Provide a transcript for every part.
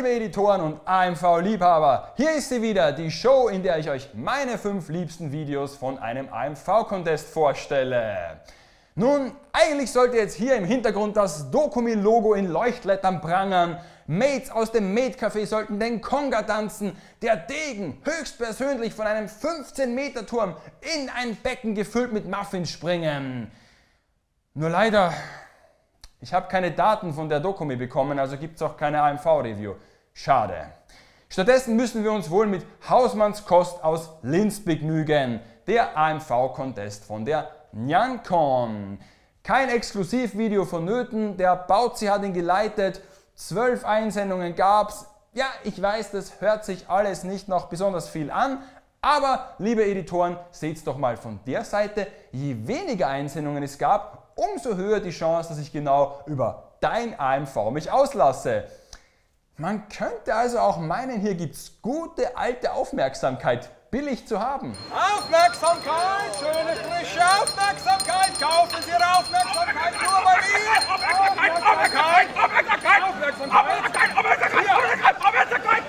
liebe Editoren und AMV-Liebhaber, hier ist sie wieder, die Show, in der ich euch meine fünf liebsten Videos von einem AMV-Contest vorstelle. Nun, eigentlich sollte jetzt hier im Hintergrund das Dokumi-Logo in Leuchtlettern prangern, Mates aus dem Mate-Café sollten den Conga tanzen, der Degen höchstpersönlich von einem 15-Meter-Turm in ein Becken gefüllt mit Muffins springen. Nur leider ich habe keine Daten von der Dokumi bekommen, also gibt es auch keine AMV-Review. Schade. Stattdessen müssen wir uns wohl mit Hausmannskost aus Linz begnügen, der AMV-Contest von der Nyancon. Kein Exklusivvideo vonnöten, der Bauzi hat ihn geleitet, zwölf Einsendungen gab's. Ja, ich weiß, das hört sich alles nicht noch besonders viel an, aber liebe Editoren, seht's doch mal von der Seite, je weniger Einsendungen es gab, umso höher die Chance, dass ich genau über dein AMV mich auslasse. Man könnte also auch meinen, hier gibt es gute alte Aufmerksamkeit billig zu haben. Aufmerksamkeit, schöne frische Aufmerksamkeit, kaufen Sie Ihre Aufmerksamkeit nur bei mir. Aufmerksamkeit, Aufmerksamkeit, Aufmerksamkeit, Aufmerksamkeit, Aufmerksamkeit, Aufmerksamkeit.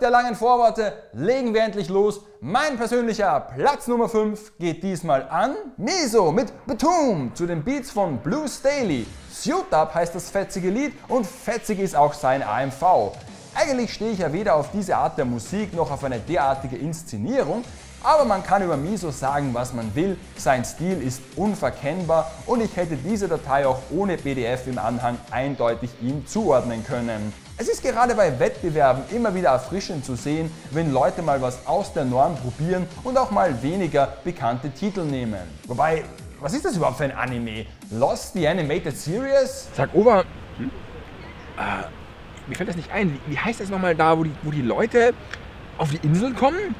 Der langen Vorworte, legen wir endlich los. Mein persönlicher Platz Nummer 5 geht diesmal an Miso mit Betum zu den Beats von Blue Staley. Suit Up heißt das fetzige Lied und fetzig ist auch sein AMV. Eigentlich stehe ich ja weder auf diese Art der Musik noch auf eine derartige Inszenierung, aber man kann über Miso sagen, was man will, sein Stil ist unverkennbar und ich hätte diese Datei auch ohne PDF im Anhang eindeutig ihm zuordnen können. Es ist gerade bei Wettbewerben immer wieder erfrischend zu sehen, wenn Leute mal was aus der Norm probieren und auch mal weniger bekannte Titel nehmen. Wobei, was ist das überhaupt für ein Anime? Lost the Animated Series? Sag Ober, hm? äh, mir fällt das nicht ein. Wie, heißt das nochmal da, wo die, wo die Leute auf die Insel kommen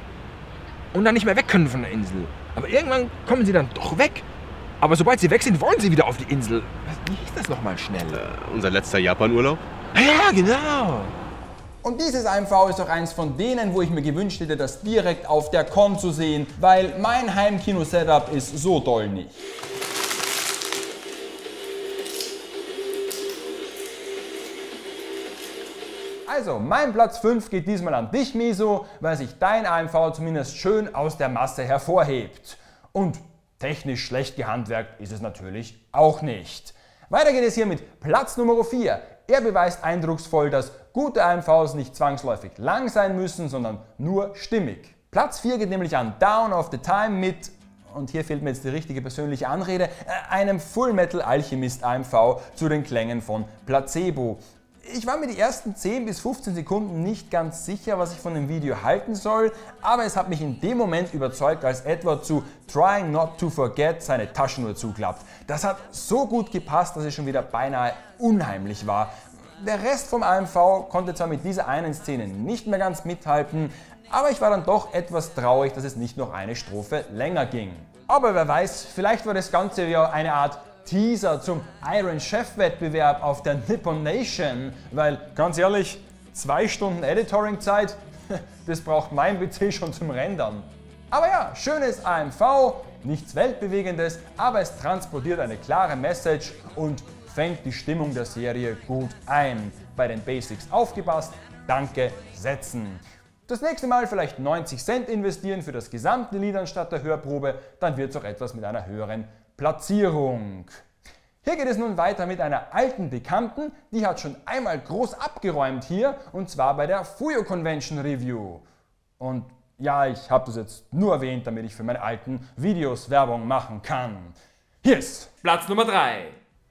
und dann nicht mehr weg können von der Insel? Aber irgendwann kommen sie dann doch weg. Aber sobald sie weg sind, wollen sie wieder auf die Insel. Wie hieß das nochmal schnell? Äh, unser letzter Japan-Urlaub? Ja, genau. Und dieses AMV ist auch eins von denen, wo ich mir gewünscht hätte, das direkt auf der Con zu sehen, weil mein Heimkino-Setup ist so doll nicht. Also, mein Platz 5 geht diesmal an dich, Miso, weil sich dein AMV zumindest schön aus der Masse hervorhebt. Und technisch schlecht gehandwerkt ist es natürlich auch nicht. Weiter geht es hier mit Platz Nummer 4. Er beweist eindrucksvoll, dass gute AMVs nicht zwangsläufig lang sein müssen, sondern nur stimmig. Platz 4 geht nämlich an Down of the Time mit, und hier fehlt mir jetzt die richtige persönliche Anrede, äh, einem Full Metal Alchemist AMV zu den Klängen von Placebo. Ich war mir die ersten 10 bis 15 Sekunden nicht ganz sicher, was ich von dem Video halten soll, aber es hat mich in dem Moment überzeugt, als Edward zu Trying Not to Forget seine Taschenuhr zuklappt. Das hat so gut gepasst, dass es schon wieder beinahe unheimlich war. Der Rest vom AMV konnte zwar mit dieser einen Szene nicht mehr ganz mithalten, aber ich war dann doch etwas traurig, dass es nicht noch eine Strophe länger ging. Aber wer weiß, vielleicht war das Ganze ja eine Art Teaser zum Iron Chef Wettbewerb auf der Nippon Nation, weil ganz ehrlich, zwei Stunden Editoring Zeit, das braucht mein PC schon zum Rendern. Aber ja, schönes AMV, nichts Weltbewegendes, aber es transportiert eine klare Message und fängt die Stimmung der Serie gut ein. Bei den Basics aufgepasst, danke, setzen. Das nächste Mal vielleicht 90 Cent investieren für das gesamte Lied anstatt der Hörprobe, dann wird es auch etwas mit einer höheren Platzierung. Hier geht es nun weiter mit einer alten Bekannten, die hat schon einmal groß abgeräumt hier und zwar bei der Fuyo Convention Review. Und ja, ich habe das jetzt nur erwähnt, damit ich für meine alten Videos Werbung machen kann. Hier ist Platz Nummer 3.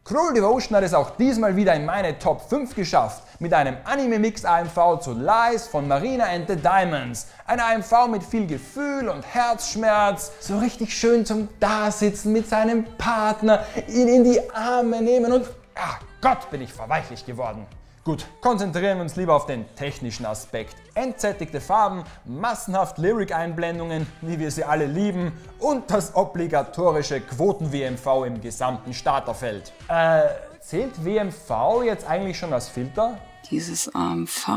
Cruel Devotion hat es auch diesmal wieder in meine Top 5 geschafft mit einem Anime-Mix AMV zu Lies von Marina and the Diamonds. Ein AMV mit viel Gefühl und Herzschmerz, so richtig schön zum Dasitzen mit seinem Partner, ihn in die Arme nehmen und ach Gott, bin ich verweichlich geworden. Gut, konzentrieren wir uns lieber auf den technischen Aspekt. Entsättigte Farben, massenhaft Lyric-Einblendungen, wie wir sie alle lieben, und das obligatorische Quoten-WMV im gesamten Starterfeld. Äh, zählt WMV jetzt eigentlich schon als Filter? Dieses AMV,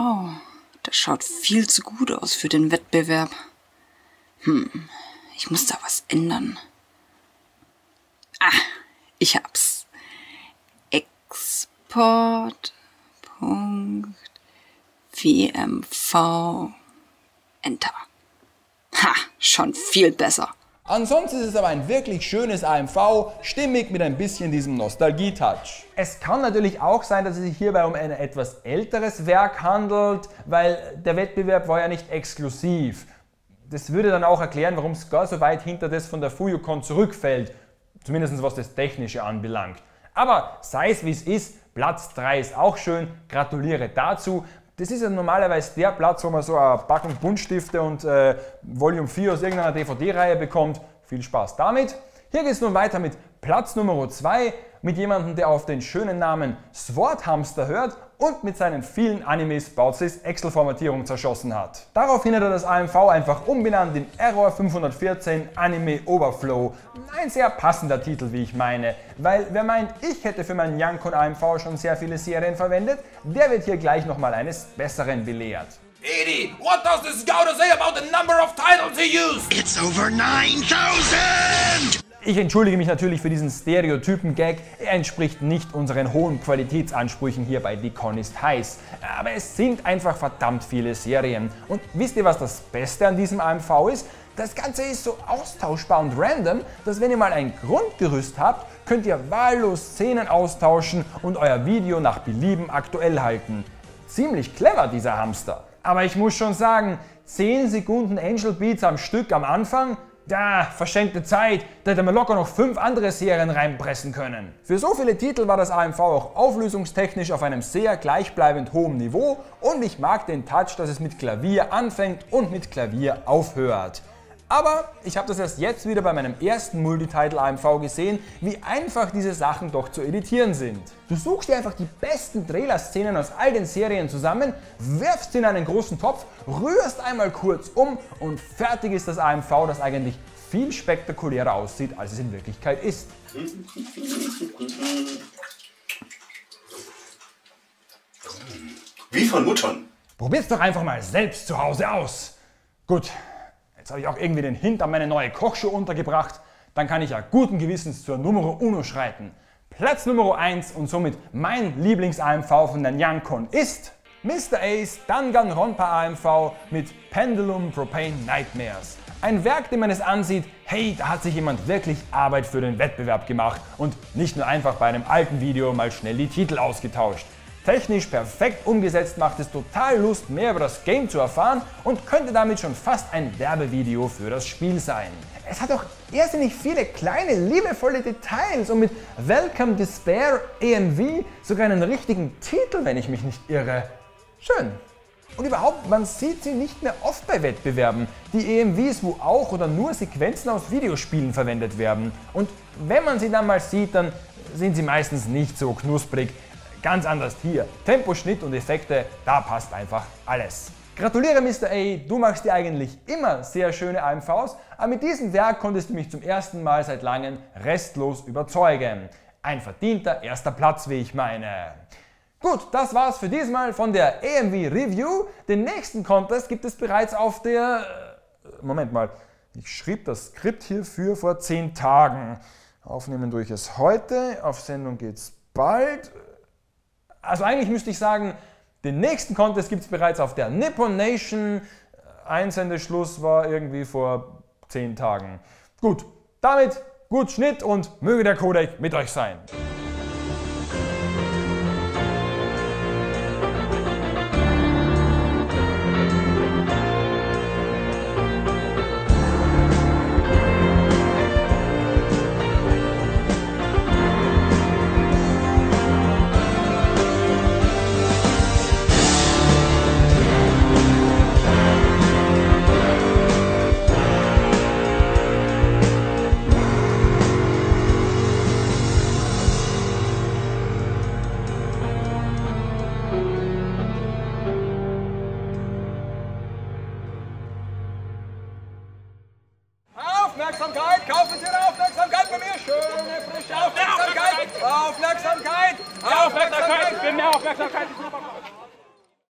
das schaut viel zu gut aus für den Wettbewerb. Hm, ich muss da was ändern. Ah, ich hab's. Export. WMV Enter. Ha, schon viel besser. Ansonsten ist es aber ein wirklich schönes AMV, stimmig mit ein bisschen diesem Nostalgie-Touch. Es kann natürlich auch sein, dass es sich hierbei um ein etwas älteres Werk handelt, weil der Wettbewerb war ja nicht exklusiv. Das würde dann auch erklären, warum es gar so weit hinter das von der Fuyucon zurückfällt, zumindest was das Technische anbelangt. Aber sei es wie es ist, Platz 3 ist auch schön, gratuliere dazu. Das ist ja normalerweise der Platz, wo man so eine Packung Buntstifte und äh, Volume 4 aus irgendeiner DVD-Reihe bekommt. Viel Spaß damit. Hier geht es nun weiter mit Platz Nummer 2 mit jemandem, der auf den schönen Namen Swordhamster hört und mit seinen vielen Animes Bautzis Excel-Formatierung zerschossen hat. Daraufhin hat er das AMV einfach umbenannt in Error 514 Anime Overflow. Ein sehr passender Titel, wie ich meine, weil wer meint, ich hätte für meinen Yankon AMV schon sehr viele Serien verwendet, der wird hier gleich nochmal eines Besseren belehrt. Edie, what does this Scouter say about the number of titles he used? It's over 9,000! Ich entschuldige mich natürlich für diesen Stereotypen-Gag. Er entspricht nicht unseren hohen Qualitätsansprüchen hier bei Die Con ist heiß. Aber es sind einfach verdammt viele Serien. Und wisst ihr, was das Beste an diesem AMV ist? Das Ganze ist so austauschbar und random, dass wenn ihr mal ein Grundgerüst habt, könnt ihr wahllos Szenen austauschen und euer Video nach Belieben aktuell halten. Ziemlich clever, dieser Hamster. Aber ich muss schon sagen, 10 Sekunden Angel Beats am Stück am Anfang, da, verschenkte Zeit, da hätte man locker noch fünf andere Serien reinpressen können. Für so viele Titel war das AMV auch auflösungstechnisch auf einem sehr gleichbleibend hohen Niveau und ich mag den Touch, dass es mit Klavier anfängt und mit Klavier aufhört. Aber ich habe das erst jetzt wieder bei meinem ersten Multititle AMV gesehen, wie einfach diese Sachen doch zu editieren sind. Du suchst dir einfach die besten Trailer-Szenen aus all den Serien zusammen, wirfst sie in einen großen Topf, rührst einmal kurz um und fertig ist das AMV, das eigentlich viel spektakulärer aussieht, als es in Wirklichkeit ist. Wie von Muttern. Probier's doch einfach mal selbst zu Hause aus. Gut, Jetzt habe ich auch irgendwie den Hint an meine neue Kochshow untergebracht. Dann kann ich ja guten Gewissens zur Nummer Uno schreiten. Platz Nummer 1 und somit mein Lieblings-AMV von der Nyankon ist Mr. Ace Danganronpa AMV mit Pendulum Propane Nightmares. Ein Werk, dem man es ansieht, hey, da hat sich jemand wirklich Arbeit für den Wettbewerb gemacht und nicht nur einfach bei einem alten Video mal schnell die Titel ausgetauscht. Technisch perfekt umgesetzt macht es total Lust, mehr über das Game zu erfahren und könnte damit schon fast ein Werbevideo für das Spiel sein. Es hat auch irrsinnig viele kleine, liebevolle Details und mit Welcome Despair EMV sogar einen richtigen Titel, wenn ich mich nicht irre. Schön. Und überhaupt, man sieht sie nicht mehr oft bei Wettbewerben. Die EMVs, wo auch oder nur Sequenzen aus Videospielen verwendet werden. Und wenn man sie dann mal sieht, dann sind sie meistens nicht so knusprig. Ganz anders hier. Tempo, Schnitt und Effekte, da passt einfach alles. Gratuliere Mr. A, du machst dir eigentlich immer sehr schöne AMVs, aber mit diesem Werk konntest du mich zum ersten Mal seit langem restlos überzeugen. Ein verdienter erster Platz, wie ich meine. Gut, das war's für diesmal von der EMV Review. Den nächsten Contest gibt es bereits auf der... Äh, Moment mal, ich schrieb das Skript hierfür vor 10 Tagen. Aufnehmen durch es heute, auf Sendung geht's bald. Also eigentlich müsste ich sagen, den nächsten Contest gibt es bereits auf der Nippon Nation. Einsendeschluss war irgendwie vor 10 Tagen. Gut, damit gut Schnitt und möge der Codec mit euch sein.